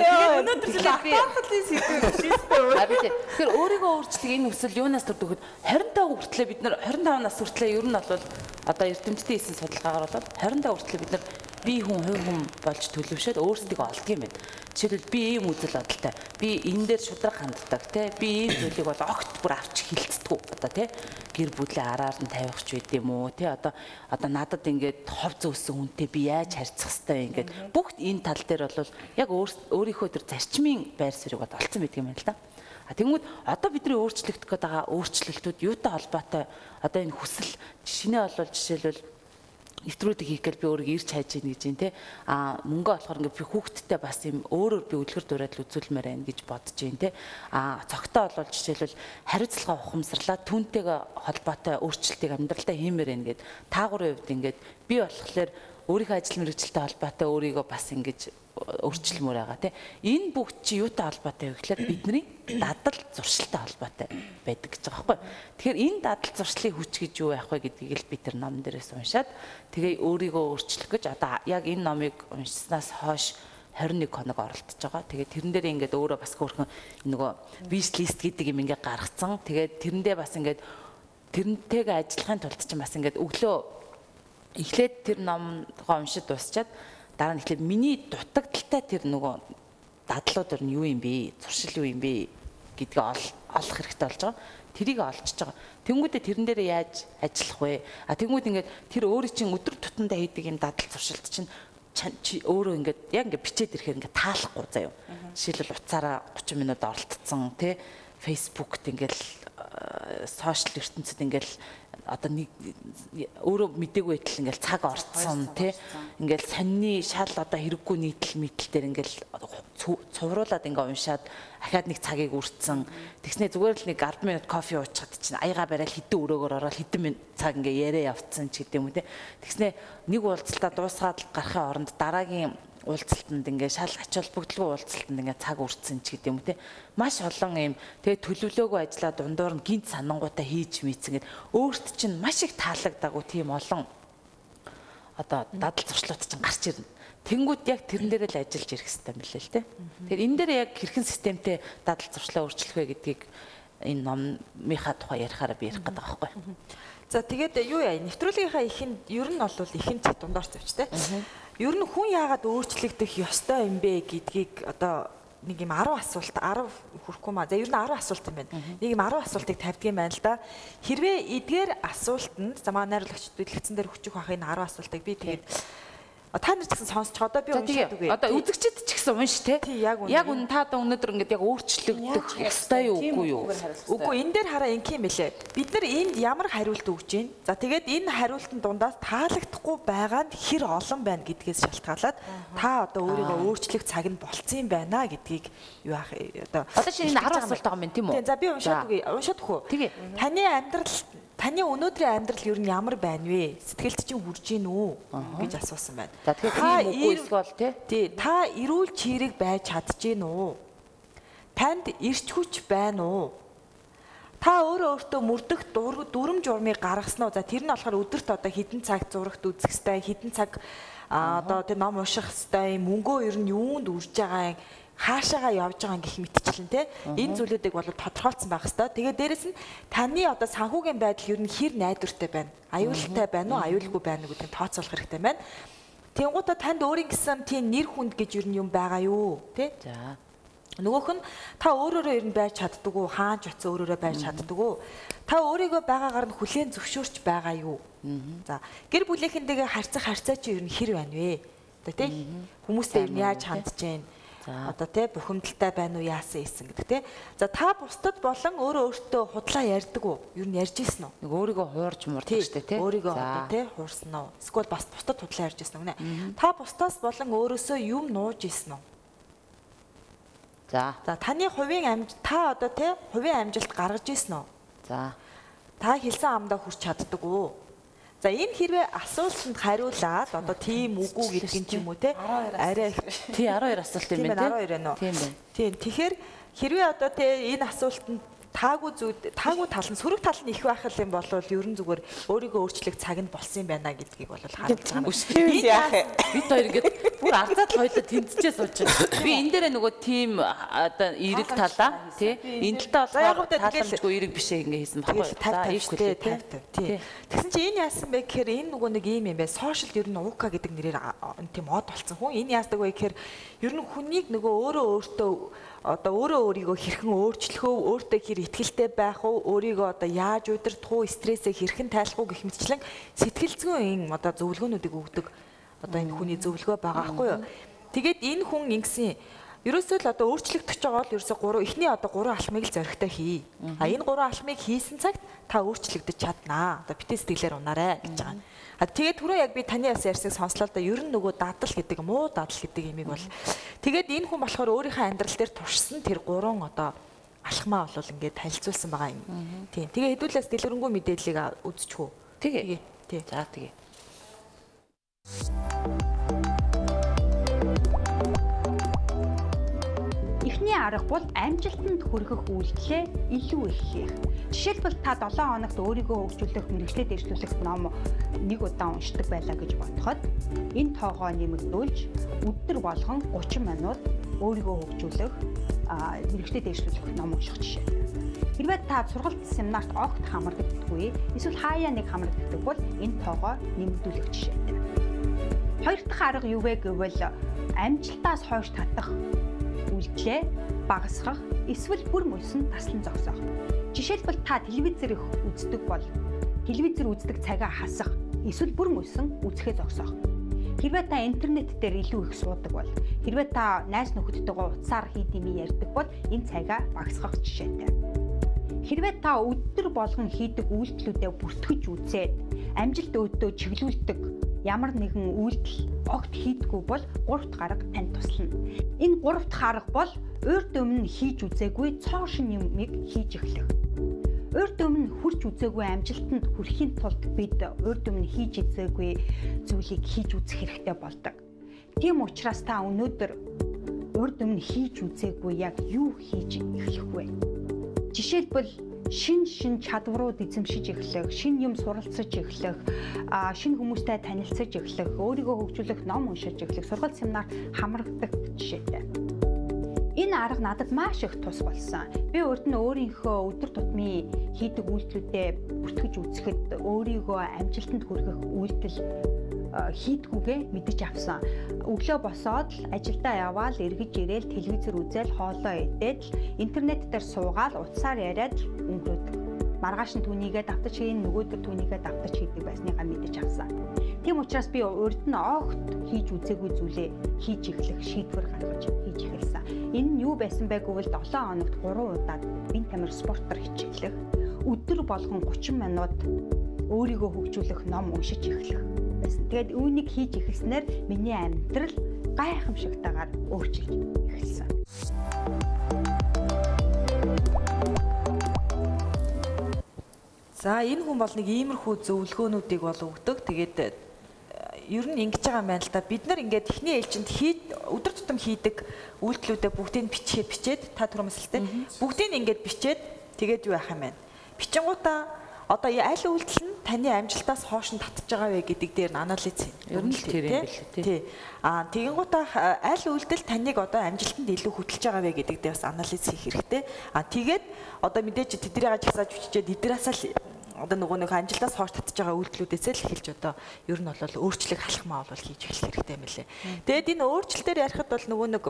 Өнөөдөр ч атаархлын сэдвээр шийдсэн. Би тэгэхээр өөрийгөө өөрчлөх энэ хүсэл юунаас төрдөг гэхэд 25 хүртлээр бид нар 25 нас хүртлээр ер нь бол одоо эрдэмтдийн хийсэн судалгаагаар бол 25 хүртлээр бид нар би хүн хувь хүн болж төлөвшөөд өөрсдийгөө олдго юм байна. Жишээлбэл би ийм үзэл бодолтой. Би энэ дээр шудраг ханддаг те. Би ийм зүйлийг бол огт бүр авч хилцдэг. Одоо те гэр бүлийн араар нь тавих ч байд юм уу те. Одоо одоо надад ингээд хов зөөсөн хүнтэй би яаж харьцах хэвтэй ингээд бүгд энэ тал дээр бол яг өөрийнхөө тэр зарчмын байр суурийг бол олцсон байдаг юм байна л да. А тэгмүүд одоо бидний өөрчлөгдөх гээд байгаа өөрчлөлтүүд юутай холбоотой одоо энэ хүсэл шинэ болвол жишээлбэл нэвтрүүлэг хийх гээл би өөрийгөө ирж хайж ийн гэж юм те. А мөнгө болохоор ингээ би хүүхдтэй бас юм өөрөөр би үлгэр дуурайл үзүүлмээр байна гэж бодож юм те. А цогтой болвол жишээлбэл хариуцлага ухамсарлаа түнтэйгээ холбоотой өөрчлөлтийг амьдралдаа хиймээр байна гэд таагуурын хувьд ингээд би болохоор өөрийнхөө ажил мэргэжилтэй холбоотой өөрийгөө бас ингэж өөрчлөлмөр байгаа тийм энэ бүгд чи юутай холбоотой вэ гэхээр бидний дадал зуршилтай холбоотой байдаг гэж байгаа байхгүй. Тэгэхээр энэ дадал зуршлыг хүч гэж юу байх вэ гэдгийг л би тэр ном дээрээс уншаад тэгээ өөрийгөө өөрчлөх гэж одоо яг энэ номыг уншсанаас хойш 21 хоног оролдож байгаа. Тэгээд тэрэн дээр ингээд өөрөө бас хөөрхөн нөгөө wish list гэдэг юм ингээд гаргацсан. Тэгээд тэрэндээ бас ингээд тэрнтэйгээ ажиллахын тулд чинь бас ингээд өглөө эхлээд тэр номгоо уншиж дуусчаад дараа нь эхлээд миний дутагдaltaй тэр нөгөө дадлууд нь юу юм бэ? Зуршил юу юм бэ гэдгийг олох хэрэгтэй болж байгаа. Тэрийг олчж байгаа. Тэнгүүдээ тэрэн дээр яаж ажиллах вэ? А тэнгүүд ингээд тэр өөрийн чинь өдөр тутамдаа хийдэг юм дадал зуршилт чинь чи өөрөө ингээд яг ингээд бичээд ирэхээр ингээд таалахгүй заяа. Жишээлбэл уцаараа 30 минут оролтцсон тий фейсбુકт ингээд сошиал ертөнцид ингээл одоо нэг өөрөө мдэггүй байтал ингээл цаг орцсон тий? ингээл сонины шал одоо хэрэггүй нийтл мэтэл дээр ингээл цувруулад ингээ уншаад ахаад нэг цагийг үрцэн тэгснэ зүгээр л нэг 10 минут кофе уучаад чинь аяга барайл хідэн өрөөгөр ороод хідэн цаг ингээ яриа явцсан ч гэдэм үү тий? Тэгснэ нэг уулзалтаа дуусгаад гарахын оронд дараагийн уулзалтанд ингээ шал ач холбогдолгүй уулзалтанд ингээ цаг үрцэн ч гэдэм үү те маш олон юм тэгээ төлөвлөөгүй ажиллаа дундуур нь гинт санангуудаа хийж мийцэн гэд өөрт чинь маш их таалагдаагүй тийм олон одоо дадал зуршлууд чинь гарч ирнэ Тэнгүүд яг тэрэн дээр л ажиллаж ирэх хэрэгтэй юм билээ л те. Тэгэхээр энэ дээр яг хэрхэн системтэй дадал зуршлаа өөрчлөх вэ гэдгийг энэ номынхаа тухай ярихаараа би ярих гэдэг байгаа байхгүй. За тэгээд юу яа нэвтрүүлгийнхаа ихэнд ер нь бол ихэнд дундаар завч те. Ер нь хүн яагаад өөрчлөгдөх ёстой юм бэ гэдгийг одоо нэг юм 10 асуулт 10 хүрэхгүй маа. За ер нь 10 асуулт юм байна. Нэг юм 10 асуултыг тавьдаг юм байна л да. Хэрвээ эдгээр асуултанд за манай найруулагчд дэлгэцэн дээр хүчих байх энэ 10 асуултыг би тэгээд Та нар ч гэсэн сонсч одоо би уншаад үгүй. Одоо үзэгчд ч гэсэн унш те. Яг үнэ. Яг үнэ та одоо өнөөдөр ингээд яг өөрчлөгдөх ёстой юу үгүй юу? Үгүй энэ дээр хараа инх юм бэлээ. Бид нар энд ямар хариулт өгч जैन. За тэгээд энэ хариултын дундаас таалагдахгүй байгаа нь хэр олон байна гэдгээс шалтгаалаад та одоо өөрийгөө өөрчлөх цаг нь болцсон юм байна гэдгийг юу яах одоо Одоо шинэ 10 асуулт байгаа юм тийм үү? Тийм за би уншаад үгүй. Уншаад? Тэгээ. Таны амьдрал таны өнөөдрийн амьдрал ер нь ямар байна вэ? Сэтгэлд чинь хүрж гин үү гэж асуусан байна. За тэгэхээр тийм үгүй эсвэл тий? Та эрүүл чирэг байж гин үү? Танд ирч хүч байна уу? Та өөрөө өөртөө мөрдөх дүрм журмыг гаргаснаа. За тэр нь болохоор өдөрт одоо хідэн цаг зурагт үзэх хэвээр хідэн цаг одоо тэр ном унших хэвээр мөнгөө ер нь юунд үрж байгаа юм хаашаагаа явж байгаа гэх мэтчлэн те энэ зүйлүүдийг бол тодорхойлцсон байх хэвээр. Тэгээд дээрэс нь таны одоо санхүүгийн байдал ер нь хэр найдвартай байна? Аюултай байна уу, аюулгүй байна уу гэдгийг тооцоолох хэрэгтэй байна. Тэнгуудаа танд өөрийн гэсэн тийм нэр хүнд гэж ер нь юм байгаа юу? Тэ? За. Нөгөөх нь та өөрөөрөө ер нь байж чаддаг уу? Хаанч очисон өөрөөрөө байж чаддаг уу? Та өөрийгөө байгаагаар нь хүлээн зөвшөөрч байгаа юу? За. Гэр бүлийнхэндээ харьцах харьцаа чи ер нь хэр байна вэ? Одоо тий? Хүмүүстэй ер нь яаж хандж байна? Одоо тий бухимдалтай байна уу яасан ийсэн гэдэг тий. За та бусдад болон өөрөө өөртөө худлаа ярьдаг уу? Юу нь ярьж ийсэн үү? Нэг өөрийгөө хуурж мурдаг штэ тий. Өөрийгөө одоо тий хуурсан уу? Эсвэл бас бусдад худлаа ярьж ийсэн үү? Та бусдаас болон өөрөөсөө юм нууж ийсэн үү? За. За таны хувийн амж та одоо тий хувийн амжилт гаргаж ийсэн үү? За. Та хэлсэн амдаа хүрч чаддаг уу? За энэ хэрвээ асуултанд хариулаад одоо тийм үгүй гэдэг юм ч юм уу те? Арай тий 12 асуулт юм байна те? 12 байна уу тийм байна. Тийм тэгэхээр хэрвээ одоо те энэ асуултанд таагүй зүуд таагүй тал нь сөрөг тал нь их байх юм бол ерөн зүгээр өөрийгөө өөрчлөх цаг нь болсон юм байна гэдгийг бол харуулж байгаа. Би яах вэ? Бид хоёр ингээд бүр арцаад хоёлоо тэнцчээ сууж байгаа. Би энэ дээр нөгөө тим одоо эрэг талаа тий энэ талаа болохоор тааламжгүй эрэг бишээ ингээ хийсэн баггүй. За ивчлээ тий. Тэгсэн чинь энэ яасан бэ гэхээр энэ нөгөө нэг юм юм бэ. Сошиал ер нь уука гэдэг нэрээр тийм од болсон хүн. Энэ яасдаг вэ гэхээр ер нь хүнийг нөгөө өөрөө өөртөө одоо өөрөө өөрийгөө хэрхэн өөрчлөх үү, өөртөө хэр ихтгэлтэй байх уу, өөрийгөө одоо яаж удирдах уу, стрессээ хэрхэн тайлах уу гэх мэтчлэн сэтгэл зүйн одоо зөвлөгөөнүүдийг өгдөг одоо энэ хүний зөвлөгөө байгаа байхгүй юу. Тэгээд энэ хүн ингэсэн Ерөөсөө л одоо өөрчлөгдөж байгаа бол ерөөсөө гурав эхний одоо гурван алхмыг л зөрөгтэй хий. А энэ гурван алхмыг хийсэн цагт та өөрчлөгдөж чаднаа. Одоо битээ сэтгэлээр унаарэ гэж байгаа. А тэгээд түрүү яг би таны яс ярьсыг сонслоо л да ер нь нөгөө дадал гэдэг муу дадал гэдэг имийг бол тэгээд энэ хүн болохоор өөрийнхөө амьдрал дээр туршсан тэр гурван одоо алхмаа бол ингээд танилцуулсан байгаа юм. Тийм. Тэгээ хэдүүлээс дэлгэрэнгүй мэдээллийг үзчихв. Тэгээ. Тий. За тэгээ. Эхний арга бол амжилтанд хүрэх үйлдэлээ илүү их хийх. Жишээлбэл та 7 хоногт өөрийгөө хөгжүүлэх, мэрэгчлээ дэвшлүүлэх ном нэг удаа уншдаг байлаа гэж бодоход энэ тоогоо нэмэгдүүлж өдөр болгон 30 минут өөрийгөө хөгжүүлэх, мэрэгчлээ дэвшлүүлэх ном унших жишээ. Хэрвээ та сургалт семинарт огт хамрагддаггүй, эсвэл хаяа нэг хамрагддаг бол энэ тоогоо нэмэгдүүлэх жишээтэй. Хоёр дахь арга юу вэ гэвэл амжилтаас хойш татах үйлдэлээ багасгах эсвэл бүр мөсөн таслан зогсоох. Жишээлбэл та телевизээр их үздэг бол телевизээр үздэг цагаа хасах эсвэл бүр мөсөн үзэхээ зогсоох. Хэрвээ та интернет дээр илүү их суудаг бол хэрвээ та найз нөхөдтэйгээ утсаар хийд юм ярьдаг бол энэ цагаа багасгах жишээтэй. Хэрвээ та өдөр болгон хийдэг үйлдэлүүдэд бүртгэж үзээд амжилт өөдөө чиглүүлдэг ямар нэгэн үйлдэл огт хийдгүү бол гуравт гарга танд туслана. Энэ гуравт арга бол урд өмнө хийж үзээгүй цоо шин юмыг хийж эхлэх. Урд өмнө хүрч үзээгүй амжилтанд хүрэхийн тулд бид урд өмнө хийж үзээгүй зүйлийг хийж үзэх хэрэгтэй болдог. Тийм учраас та өнөөдөр урд өмнө хийж үзээгүй яг юу хийж эхлэх вэ? Жишээлбэл шин шин чадварууд эзэмшиж эхлэх, шин юм суралцаж эхлэх, шин хүмүүстэй танилцаж эхлэх, өөрийгөө хөгжүүлэх, ном уншиж эхлэх, сургалт семинар хамрагдаг жишээтэй. Энэ арга надад маш их тус болсон. Би урд нь өөрийнхөө өдөр тутмын хийдэг үйлдэлүүдээ бүртгэж үзэхэд өөрийгөө амжилтанд хүрэхэх үйлдэл хийдгүүгээ мэдэж авсан. Өглөө босоод л ажилдаа яваал эргэж ирээл телевизээр үзэл хоолоо идээд л интернет дээр суугаал утсаар яриад өнгөрөөдөг. Маргааш нь түүнийгээ давтаж хийн нөгөөдөр түүнийгээ давтаж хийдэг байсныгаа мэдэж авсан. Тийм учраас би урд нь огт хийж үзээгүй зүйлээ хийж эхлэх шийдвэр гаргаж хийж эхэлсэн. Энэ нь юу байсан байггүй бол 7 хоногт 3 удаад бие тамир спортоор хичээлэх, өдөр болгон 30 минут өөрийгөө хөгжүүлэх ном уншиж эхлэх байсан. Тэгээд үүнийг хийж эхэлснээр миний амьдрал гайхамшигтайгаар өөрчлөж эхэлсэн. За энэ хүн бол нэг иймэрхүү зөвлөгөөнүүдийг бол өгдөг. Тэгээд э, ер нь ингэж байгаа юм байна л да. Бид нар ингээд эхний ээлжинд хийж өдөр тутам хийдэг үйлдэлүүдээ бүгдийг бичээд бичээд та түрүүмэсэлтэй бүгдийг ингээд бичээд тэгээд юу яах юм бэ? Бичингуудаа одоо аль үйлдэл нь таны амжилтаас хоош нь татж байгаа вэ гэдэг дээр анализ хийн. Ер нь тэр юм биш үү? Тий. Аа тэгэнгუутаа аль үйлдэл таныг одоо амжилтанд илүү хөтлж байгаа вэ гэдэг дээр бас анализ хийх хэрэгтэй. Аа тэгээд одоо мэдээж тэднийг жагсааж бичиж эднээс л одоо нөгөө нэг амжилтаас хойш татж байгаа үйлдэлүүдээс л эхэлж одоо ер нь бол өөрчлөлт халахмаа бол хийж эхлэх хэрэгтэй юм лээ. Тэгээд энэ өөрчлөлтөөр ярихад бол нөгөө нэг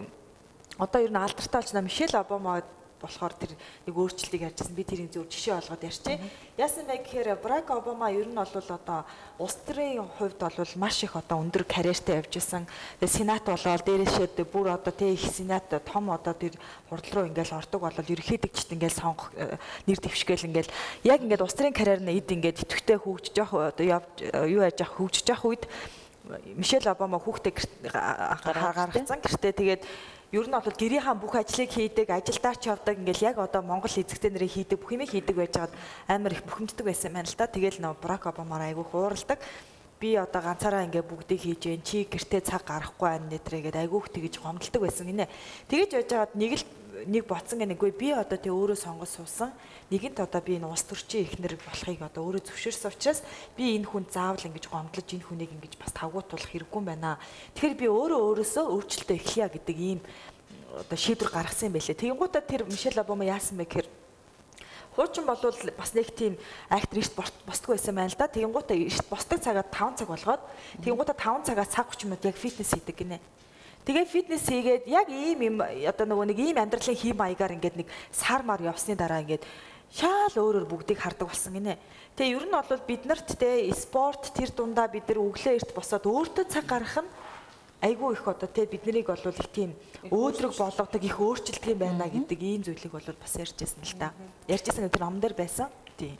одоо ер нь алдартай болж байна Мишель Обама болохоор тэр нэг өөрчлөлтийг ярьжсэн би тэрийг зөв жишээ олгоод ярьчих. Яасан бэ гэхээр Барак Обама ер нь бол одоо улс төрийн хувьд бол маш их одоо өндөр карьертэй явж исэн. Тэгээ сенат болоод дээрээшээ бүр одоо тэг их сенат том одоо тэр хурдл руу ингээл ордог болол ерөөхдөгчд ингээл сонгох э, нэр дэвшгээл ингээл яг ингээд улс төрийн карьер нь эд ингээд идэвхтэй хөгжиж явах одоо явж юу яаж явах хөгжиж явах үед Мишель Обама хүүхдээ гаргацсан гэртээ тэгээд ер нь бол гэрийнхаа бүх ажлыг хийдэг, ажилдаа ч явдаг ингээл яг одоо Монгол эзэгтэй нарын хийдэг бүх юмыг хийдэг байжгаад амар их бухимддаг байсан байна л да. Тэгэл нөө Барак Обамаар айгүй хууралдаг. Би одоо ганцаараа ингээ бүгдийг хийж гэн чи гэртээ цаг гарахгүй байна нэтрэгээд айгүйх тэгэж гомдолдог байсан гинэ. Тэгэж байж байгаад нэг л нэг ботсон гэнэгүй би одоо тэг өөрөө сонгож суусан. Нэгэнт одоо би энэ улс төрчийн ихнэр болохыг одоо өөрөө зөвшөөрсөн учраас би энэ хүн заавал ингэж гомдлож энэ хүнийг ингэж бас тавгуутуулах хэрэггүй байна. Тэгэхээр би өөрөө өөрөөсөө өөрчлөлтөө эхлэе гэдэг ийм одоо шийдвэр гаргасан юм байлээ. Тэгэнгუутаа тэр Мишель Обама яасан бэ гэхээр Хуучин бол бас нэг тийм актер эрт босдгоо байсан байна л да. Тэгэнгуутаа эрт босдог цагаа 5 цаг болгоод тэгэнгуутаа 5 цагаас цаг 30 минут яг фитнес хийдэг гинэ. Тэгээ фитнес хийгээд яг ийм юм одоо нөгөө нэг ийм амьдралын хэм маягаар ингээд нэг сар мар явсны дараа ингээд шаал өөрөөр бүгдийг хардаг болсон гинэ. Тэгээ ер нь бол биднэрт те спорт тэр дундаа бид нар өглөө эрт босоод өөртөө цаг гаргах нь айгүй их одоо те биднийг бол их тийм өөдрөг болгодог их өөрчлөлт юм байна гэдэг ийм зүйлийг бол бас ярьжсэн л та. Ярьжсэн гэдэг ном дээр байсан. Тийм.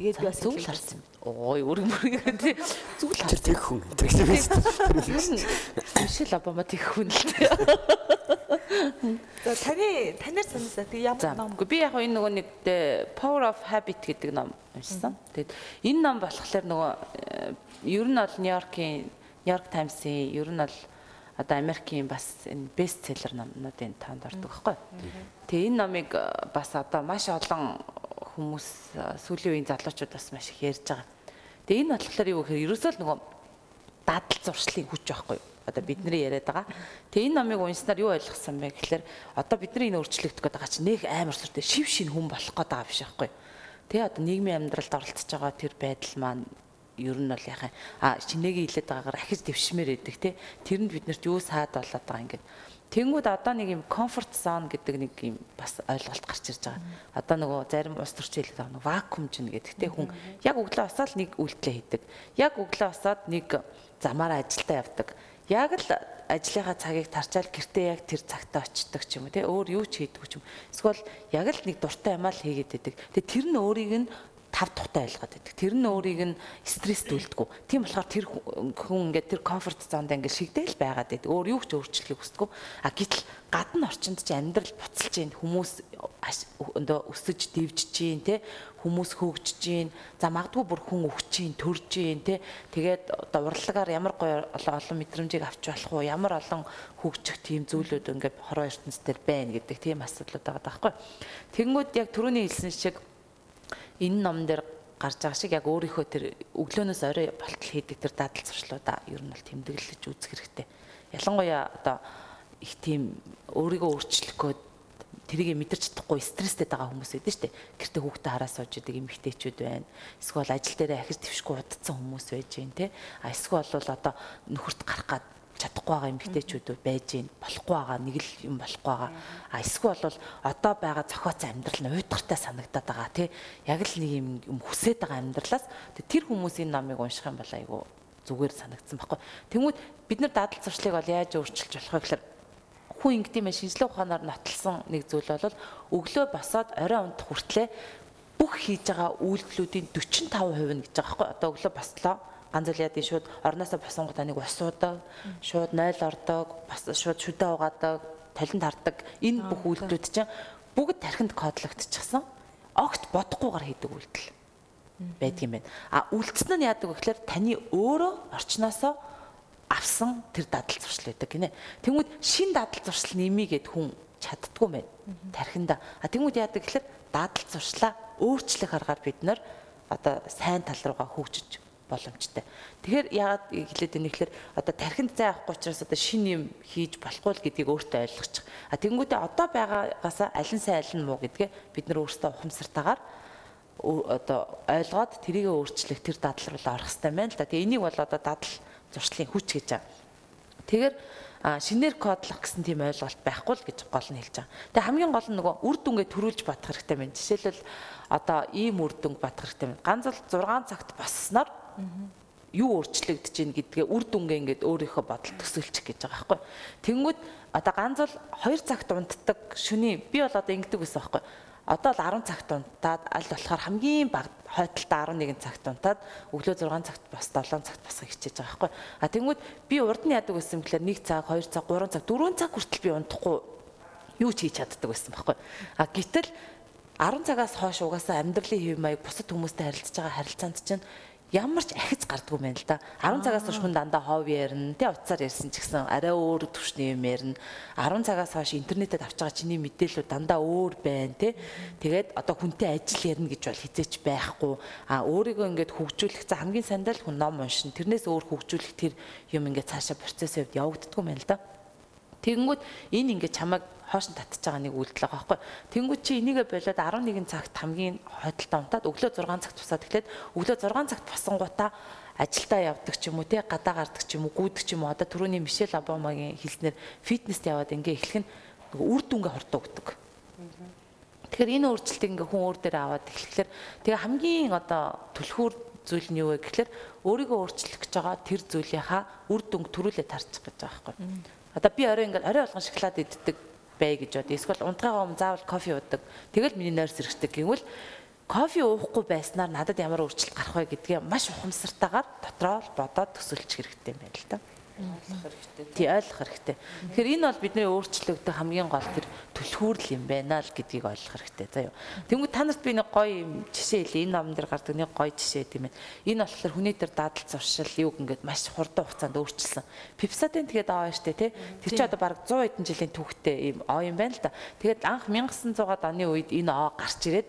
Тэгээд би бас зүйл харсан. Ой, өрг мөргөө тий. Зүйл харсан. Тэр хүн. Мишель Обама тэг хүн л тий. За таны танаар санаасаа тэг ямар ном? Би яг энэ нөгөө нэг Power of Habit гэдэг ном уншсан. Тэгээд энэ ном болохоор нөгөө э, ер нь бол Нью-Йоркийн Нью-Йорк Таймсын ер нь бол одоо Америкийн бас энэ бестселлер номнуудын тоонд ордог байхгүй. Тэгээ энэ номыг э, бас одоо маш олон хүмүүс сүүлийн үеийн залуучууд бас маш их ярьж байгаа. Тэгээ энэ болохоор юу гэхээр ерөөсөө л нөгөө дадал зуршлын хүч байхгүй юу? Одоо бидний яриад байгаа. Тэгээ энэ номыг уншсанаар юу ойлгосон бэ гэхээр одоо бидний энэ өөрчлөгдөх байгаа чинь нэг амар сүртэй шив шин хүн болох гээд байгаа биш байхгүй юу? Тэгээ одоо нийгмийн амьдралд оролцож байгаа тэр байдал маань ер нь бол яхаа а чинээгийн хилээд байгаагаар ахиж дэвшмээр идэг те тэрэнд биднэрт юу саад болоод байгаа юм ингээд Тэнгүүд одоо нэг юм comfort zone гэдэг нэг юм бас ойлголт гарч ирж байгаа. Одоо нөгөө зарим ус төрч хэлээд байгаа нэг вакуум жин гэдэг. Тэ хүн яг өглөө босоод нэг үйлдэлээ хийдэг. Яг өглөө босоод нэг замаараа ажилдаа явдаг. яг л ажлынхаа цагийг тарчаал гэртээ яг тэр цагтаа очдог ч юм уу тий өөр юу ч хийдэггүй ч юм. Эсвэл яг л нэг дуртай юм аа л хийгээд байдаг. Тэгээ тэр нь өөрийг нь тав тухтай ойлгоод байдаг. Тэр нь өөрийг нь стресс төлдгөө. Тийм болохоор тэр хүн ингээд тэр комфорт зонд ингээд шигдээл байгаад байдаг. Өөр юу ч өөрчлөхийг хүсдэггүй. А гэтэл гадна орчинд чи амьдрал буцалж ийн хүмүүс өндөө өсөж дивжж ийн те хүмүүс хөгжиж ийн. За магадгүй бүр хүн өгч ийн, төрж ийн те. Тэгээд одоо урлагаар ямар гоё олон мэдрэмжийг авч болох уу? Ямар олон хөгжих тийм зүйлүүд ингээд хороо ертөнц дээр байна гэдэг тийм асуудлууд байгаа даахгүй. Тэнгүүд яг түрүүний хэлсэн шиг энэ ном дээр гарч байгаа шиг яг өөрийнхөө тэр өглөөнөөс орой болтол хийдэг тэр дадал зуршлуудаа ер нь бол тэмдэглэж үзэх хэрэгтэй. Ялангуяа одоо их тийм өөрийгөө өөрчлөх гээд тэрийг мэдэрч чадахгүй стресстэй байгаа хүмүүс байдаг шүү дээ. Гэртээ хүүхдээ хараа сууж идэг эмэгтэйчүүд байна. Эсвэл ажил дээр ахиж твшгүй удацсан хүмүүс байж гин те. А эсвэл бол одоо нөхөрт гарах гад чадахгүй байгаа эмгтээчүүд байж гин болохгүй байгаа нэг л юм болохгүй байгаа а эсвэл бол одоо байгаа зохиоц амьдрал нь уйдгартай санагдаад байгаа тий яг л нэг юм хүсээд байгаа амьдралаас тэр хүмүүсийн номыг унших юм бол айгу зүгээр санагдсан баггүй тэнгүүд бид нар дадал зуршлыг бол яаж өөрчилж болох вэ гэхээр хүн ингэдэм байх шинжлэх ухаанаар нотолсон нэг зүйл бол өглөө босоод орой унтах хүртлээр бүх хийж байгаа үйлдэлүүдийн 45% нь гэж байгаа байхгүй одоо өглөө бослоо ганц л яадын шууд орноосоо босонгот нэг усуудаг, шууд 0 ордог, бас шууд шүдэ угаадаг, талент хардаг. Энэ бүх үйлдэлүүд чинь бүгд тархинд кодлогдчихсан. Огт бодохгүйгээр хийдэг үйлдэл байдаг юм байна. А үлдсэн нь яадаг вэ гэхээр таны өөрөө орчноосоо авсан тэр дадал зуршил байдаг гинэ. Тэнгүүд шин дадал зуршил нэмийгээд хүн чаддгүй мэн тархинда. А тэнгүүд яадаг гэхээр дадал зуршлаа өөрчлөх аргаар бид нар одоо сайн тал руугаа хөгжиж боломжтой. Тэгэхээр яагаад хэлээд байна гэхээр одоо тархинд зай авахгүй учраас одоо шин юм хийж болохгүй л гэдгийг өөртөө ойлгочих. А тэгэнгүүтээ одоо байгаагаас аль нь сайн аль нь муу гэдгээ бид нар өөрсдөө ухамсартайгаар одоо ойлгоод тэрийг өөрчлөх тэр дадал руу орох хэрэгтэй байна л да. Тэгээ энийг бол одоо дадал зуршлын хүч гэж байгаа. Тэгэхээр шинээр кодлох гэсэн тийм ойлголт байхгүй л гэж гол нь хэлж байгаа. Тэгээ хамгийн гол нь нөгөө үр дүнгээ төрүүлж бодох хэрэгтэй байна. Жишээлбэл одоо ийм үр дүнг бодох хэрэгтэй байна. Ганц л 6 цагт боссноор юу өөрчлөгдөж гин гэдгээ үр дүнгээ ингээд өөрийнхөө бодол төсөөлчих гэж байгаа байхгүй. Тэнгүүд одоо ганц л 2 цагт унтдаг шүний би бол одоо ингэдэг гэсэн байхгүй. Одоо л 10 цагт унтаад аль болохоор хамгийн бага хойдолтой 11 цагт унтаад өглөө 6 цагт бас 7 цагт басах хичээж байгаа байхгүй. А тэнгүүд би урд нь яадаг гэсэн юм гэхээр 1 цаг, 2 цаг, 3 цаг, 4 цаг хүртэл би унтахгүй юу ч хийж чаддаг байсан байхгүй. А гэтэл 10 цагаас хойш угаасаа амьдралын хэв маяг бусад хүмүүстэй харилцаж байгаа харилцаанд чинь ямар ч ахиц гардгүй юм байна л да. 10 цагаас хойш хүн дандаа хов ярина, тэ утсаар ярьсан ч гэсэн арай өөр төвшний юм ярина. 10 цагаас хойш интернетэд авч байгаа чиний мэдээлэл дандаа өөр байна, тэ. Тэгээд одоо хүнтэй ажил ярина гэж бол хизээч байхгүй. А өөрийгөө ингээд хөгжүүлэх за хамгийн сандал хүн ном уншин. Тэрнээс өөр хөгжүүлэх тэр юм ингээд цаашаа процесс явагддггүй юм байна л да. Тэгэнгүүт энэ ингээд чамайг хоош нь татчих байгаа нэг үйлдэл байгаа байхгүй. Тэнгүүд чи энийгээ болоод 11 цагт хамгийн хойдолтой унтаад өглөө 6 цагт тусаад эхлээд өглөө 6 цагт босонгуудаа ажилдаа явдаг ч юм уу тий гадаа гардаг ч юм уу гүйдэг ч юм уу одоо түрүүний Мишель Обамагийн хэлснээр фитнест яваад ингээ эхлэх нь үр дүнгээ хордог гэдэг. Тэгэхээр энэ өөрчлөлтийг ингээ хүн өөр дээр аваад эхлэхлээр тэгээ хамгийн одоо түлхүүр зүйл нь юу вэ гэхээр өөрийгөө өөрчлөх гэж байгаа тэр зүйлийнхаа үр дүнг төрүүлээ тарчих гэж байгаа байхгүй. Одоо би орой ингээд орой болгон шоколад иддэг бай гэж бод. Эсвэл унтахаа өмнө заавал кофе уудаг. Тэгэл миний нойр сэрхдэг гэвэл кофе уухгүй байснаар надад ямар өөрчлөлт гарах вэ гэдгээ маш ухамсартайгаар дотроо бодоод төсөөлчих хэрэгтэй юм байна л да ойлгох хэрэгтэй. Тий ойлгох хэрэгтэй. Тэгэхээр энэ бол бидний өөрчлөгдөх хамгийн гол тэр түлхүүрл юм байна л гэдгийг ойлгох хэрэгтэй. За юу. Тэнгүү та нарт би нэг гоё жишээ хэлье. Энэ номон дээр гардаг нэг гоё жишээ тийм ээ. Энэ болохоор хүний дээр дадал зуршил юг ингээд маш хурдан хугацаанд өөрчилсөн. Пипсадын тэгээд аа штэ тий. Тэр чи одоо баг 100 хэдэн жилийн түүхтэй ийм оо юм байна л да. Тэгээд анх 1900-аад оны үед энэ оо гарч ирээд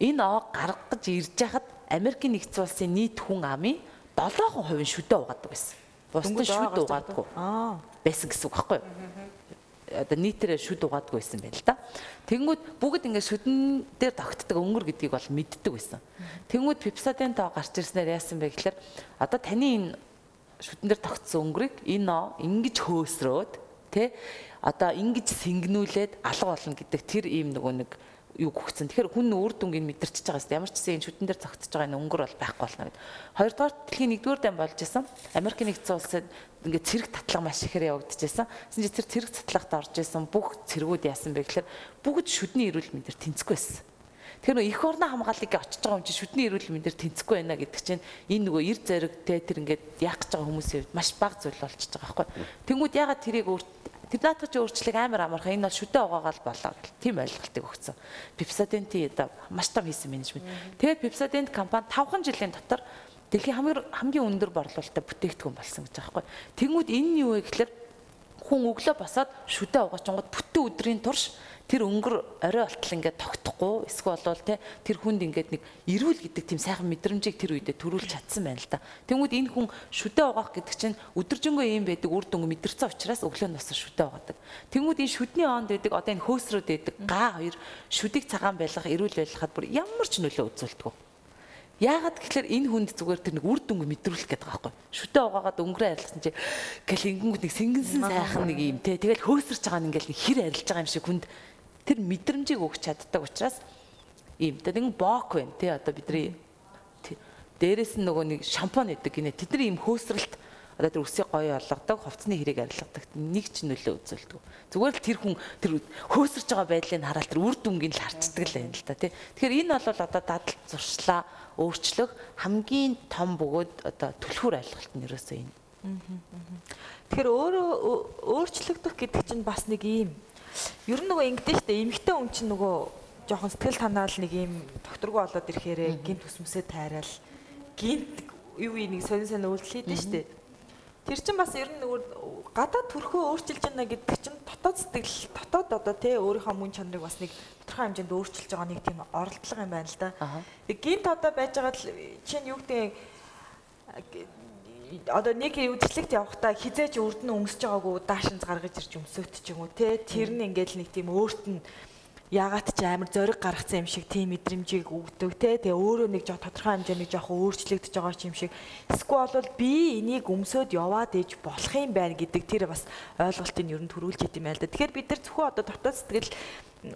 энэ оо гаргаж ирж хахад Америкийн нэгдсэн улсын нийт хүн амын 7% нь шүдэ угаадаг байсан. Бусдын шүд угаадгүй. Аа. Байсан гэсэн үг байхгүй юу? одоо нийтээрээ шүд угаадгүй байсан байл та. Тэнгүүд бүгд ингээд шүдэн дээр тогтдог өнгөр гэдгийг бол мэддэг байсан. Тэнгүүд пипсадын тоо гарч ирснээр яасан бэ гэхээр одоо таны энэ шүдэн дээр тогтсон өнгөрийг энэ ноо ингэж хөөсрөөд тэ одоо ингэж сэнгнүүлээд алга болно гэдэг тэр ийм нөгөө нэг юу гүгцэн. Тэгэхээр хүн үр дүнгийн мэдэрч байгаа юм. Ямар ч гэсэн энэ шүтэн дээр зогтож байгаа энэ өнгөр бол байхгүй болно гэд. Хоёрдугаар дэлхийн нэгдүгээр дан болж исэн. Америкийн нэгдсэн улсад ингээд цэрэг татлага маш ихээр явагдчихсан. Тэсэн чи тэр цэрэг татлагт орж исэн бүх цэргүүд яасан бэ гэхээр бүгд шүдний эрүүл мэндээр тэнцэхгүй байсан. Тэр нөө их орны хамгааллыг очиж байгаа юм чи шүдний эрүүл мэндээр тэнцэхгүй байна гэдэг чинь энэ нөгөө эр зэрэг те тэр ингээд яах гэж байгаа хүмүүсийн хувьд маш бага зүйл болчихж байгаа байхгүй. Тэнгүүд ягаад тэрийг тэр наадах чи өөрчлөг амар амархан энэ бол шүдэ угаагаал болоо гэл тийм ойлголтыг өгсөн. Pepsodent одоо маш том хийсэн менежмент. Тэгээд Pepsodent компани 5 жилийн дотор дэлхийн хамгийн хамгийн өндөр борлуулалттай бүтээгдэхүүн болсон гэж байгаа байхгүй. Тэнгүүд энэ нь юу вэ гэхээр хүн өглөө босоод шүдэ угаачингууд бүтэн өдрийн турш тэр өнгөр орой болтол ингээд тогтохгүй эсвэл болвол те тэр хүнд ингээд нэг эрүүл гэдэг тийм сайхан мэдрэмжийг тэр үедээ төрүүлж чадсан байна л да. Тэнгүүд энэ хүн шүдэ угаах гэдэг чинь өдөржингөө юм байдаг үр дүнг мэдэрсэн учраас өглөө насаа шүдэ угаадаг. Тэнгүүд энэ шүдний онд байдаг одоо энэ хөөсрөөд байдаг га хоёр шүдийг цагаан байлгах эрүүл байлгахад бүр ямар ч нөлөө үзүүлдэг. Яагаад гэхээр энэ хүнд зүгээр тэр нэг үр дүнг мэдрүүлэх гэдэг байгаа байхгүй. Шүтээ угаагаад өнгөрөө арилсан чи гэл ингэнгүүт нэг сэнгэнсэн сайхан нэг юм те. Тэгэл хөөсөрч байгаа нь ингээл хэр арилж байгаа юм шиг хүнд тэр мэдрэмжийг өгч чаддаг учраас ийм тэ нэг бок байна тий одоо бидний дээрээс нь нөгөө нэг шампунь гэдэг гинэ. Тэдний ийм хөөсрэлт одоо тэр үсийг гоё олгодог хувцсны хэрэг арилгадаг нэг ч нөлөө үзүүлдэг. Зүгээр л тэр хүн тэр хөөсөрж байгаа байдлыг хараад тэр үр дүнгийн л харцдаг л байна л да тий тэгэхээр энэ бол одоо дадал зуршлаа өөрчлөх хамгийн том бөгөөд одоо түлхүүр айлгалт нь ерөөсөө энэ. Тэгэхээр өөрөө өөрчлөгдөх гэдэг чинь бас нэг ийм Ер нь нөгөө ингэдэж штэ эмэгтэй хүн чинь нөгөө жоохон сэтгэл танаал нэг юм докторгүй болоод ирэхээрээ гинт төсмөсөө тайраал гинт юу нэг сонин сонин үйлдэл хийдэж штэ. Тэр чинь бас ер нь нөгөө гадаад төрхөө өөрчилж байна гэдэг чинь дотоод сэтгэл дотоод одоо тий өөрийнхөө мөн чанарыг бас нэг тодорхой хэмжээнд өөрчилж байгаа нэг тийм оролдлого юм байна л да. Гинт одоо байж байгаа л чинь юу гэдэг одоо нэг үдшилтэд явахдаа хизээж урд нь өмсөж байгаагүй даашинз гаргаж ирж өмсөт ч юм уу те тэр нь ингээл нэг тийм өөрт нь ягаад ч амар зориг гаргацсан юм шиг тийм мэдрэмжийг өгдөг те тэгээ өөрөө нэг жоо тодорхой хэмжээний жоохон өөрчлөгдөж байгаа юм шиг. Эсвэл бол би энийг өмсөд яваад ээж болох юм байна гэдэг тэр бас ойлголтыг нь ер нь төрүүлж идэм байл да. Тэгэхээр бид нар зөвхөн одоо дотоод сэтгэл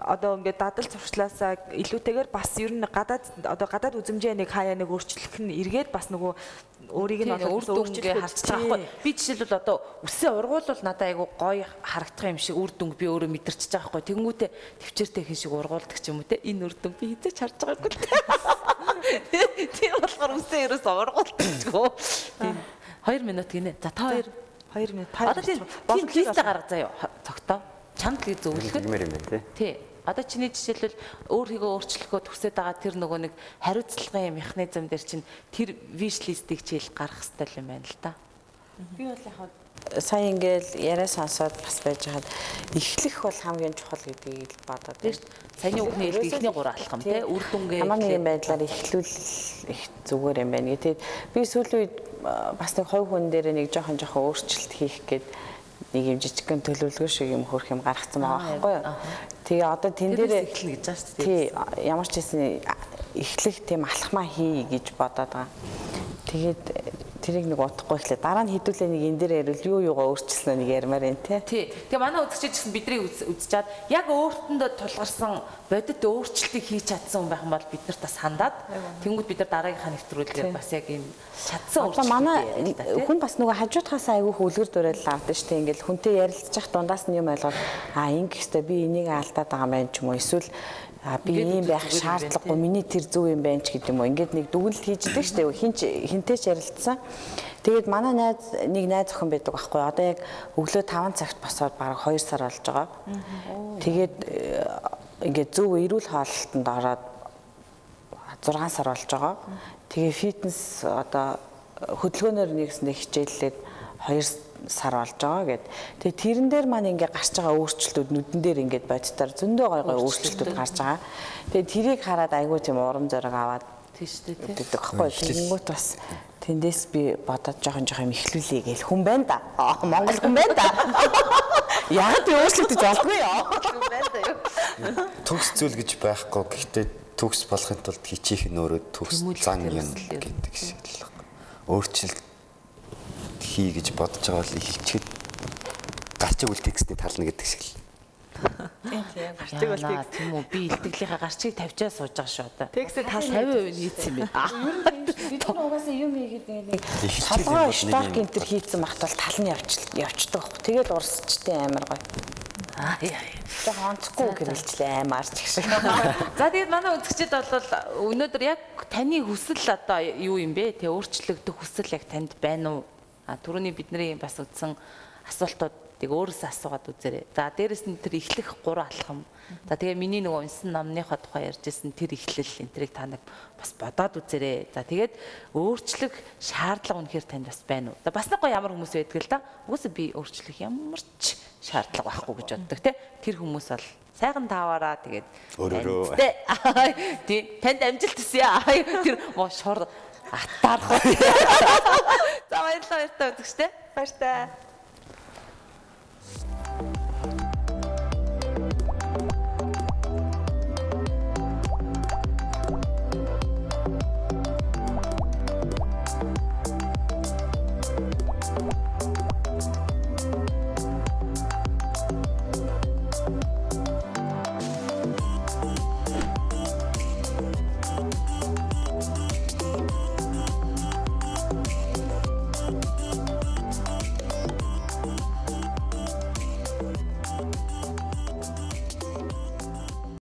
одоо ингээд дадал зуршлаасаа илүүтэйгээр бас ер нь гадаад одоо гадаад үзмжээ нэг хаяа нэг өөрчлөх нь эргээд бас нөгөө өөрийг нь дүнгээ харж байгаа байхгүй. Би жишээлбэл одоо үсээ ургуулвал надад айгу гоё харагдах юм шиг үр дүнг би өөрөө мэдэрч байгаа байхгүй. Тэнгүүтээ төвчээртэй хин шиг ургуулдаг ч юм уу те. Энэ үр дүн би хизээч харж байгаагүй. Тийм болохоор үсээ ерөөс ургуулдаггүй. Тийм. 2 минут гинэ. За та 2 2 минут. Одоо тийм листэ гарга заяа. Цогтоо чамд л зөвлөхөд гэмээр юм байна тий. Тий. Одоо чиний жишээлбэл өөрийгөө өөрчлөхөө төсөөд байгаа тэр нөгөө нэг хариуцлагын механизм дээр чинь тэр виш листийг чийл гаргах хэрэгтэй юм байна л да. Би бол яг сая ингээл яриа сонсоод бас байж хаад эхлэх бол хамгийн чухал гэдгийг л бодоод шүү. Саяны үгний хэлдэг ихний гурав алхам тийм үр дүнгээ ямар нэгэн байдлаар эхлүүл их зүгээр юм байна. Тэгээд би сүүлийн үед бас нэг хой хүн дээр нэг жоохон жоохон өөрчлөлт хийх гээд нэг юм жижигхэн төлөвлөгөө шиг юм хөрх юм гаргацсан байгаа байхгүй юу. Тэгээ одоо тэн дээр эхэлнэ гэж байна шүү дээ. Тий, ямар ч хэсэн эхлэх тийм алхмаа хий гэж бодоод байгаа. Тэгээд тэрийг нэг утахгүй ихлэ дараа нь хідүүлээ нэг энэ дээр ярил юу юугаа өөрчилснөө нэг ярмаар байна те. Тий. Тэгээ манай үзэгчид гэсэн бидний үзчихэд яг өөртөндөө тулгарсан бодит өөрчлөлтийг хийж чадсан хүн байх юм бол бид нарт бас хандаад тэнгууд бид нар дараагийнхаа нэвтрүүлгээр бас яг энэ чадсан өөрчлөлт. Манай хүн бас нөгөө хажуудхаас айгүй хөлгөр дуурайл авдаг штэ ингээл хүнтэй ярилцчих дундаас нь юм ойлгоод а ингэх хэвээр би энийг алдаад байгаа юм байна ч юм уу? Эсвэл а би ийм байх шаардлагагүй миний тэр зөв юм байна ч гэдэг юм уу? Ингээд нэг дүгнэлт хийждэг шүү дээ. Хинч хинтэй ч ярилцсан тэгээд манай найз нэг найз охин байдаг байхгүй одоо яг өглөө 5 цагт босоод бараг 2 сар болж байгаа. Тэгээд э, ингээд зөв эрүүл хооллолтод ороод 6 сар болж байгаа. Тэгээ фитнес одоо хөдөлгөөнөөр нэгснээ хичээллээд 2 сар болж байгаа гэд. Тэгээ тэрэн дээр маань ингээ гарч байгаа өөрчлөлтүүд нүдэн дээр ингээ бодитоор зөндөө гой гой өөрчлөлтүүд. гарч байгаа. Тэгээ тэрийг хараад айгүй тийм урам зориг аваад тийш дээ тийм. Тэгдэг байхгүй. Тэнгүүт бас тэндээс би бодоод жоохон жоохон ихлүүлээ гээл хүн байна да. Монгол хүн байна да. Яг тийм өөрчлөгдөж болдгүй ёо. Төгс зүйл гэж байхгүй. Гэхдээ төгс болохын тулд хичээх нь өөрөө төгс зан юм гэдэг шиг л. Өөрчлөлт хий гэж бодож байгаа бол эхэлчихэд гарч игэл текстээ тална гэдэг шиг л. Гарчиг бол текст. тийм үү би илтгэлийнхаа гарчиг тавьчаа сууж байгаа шүү одоо. Текстээ тал 50% хийсэн юм байна. Бид нар угаасаа юм хийгээд нэг толгой шток төр хийцэн багт бол тал нь явч явчдаг. Тэгээд урсчтэй амар гоё. Аа яа. Тэг онцгүй гэрэлжлээ амарч гэх шиг. За тэгээд манай үзэгчид бол өнөөдөр яг таны хүсэл одоо юу юм бэ? Тэ өөрчлөгдөх хүсэл яг танд байна уу? А түрүүний бидний бас үтсэн асуултуудыг өөрөөсөө асуугаад үзээрэй. За дээрэс нь тэр эхлэх гурван алхам. За тэгээ миний нөгөө унсан намныхаа тухай ярьжсэн тэр эхлэл энтрийг та нэг бас бодоод үзээрэй. За тэгээд өөрчлөх шаардлага үнэхээр танд бас байна уу? За бас нэг гоо ямар хүмүүс байдаг л да. Угсаа би өөрчлөх ямар ч шаардлага байхгүй гэж боддог те. Тэр хүмүүс бол сайхан тааваараа тэгээд Өөрөөрөө. Тэ. Тий, танд амжилт хүсье. Тэр моо шор атаарх. За баярлалаа баяртай үзэгчтэй. Баяртай.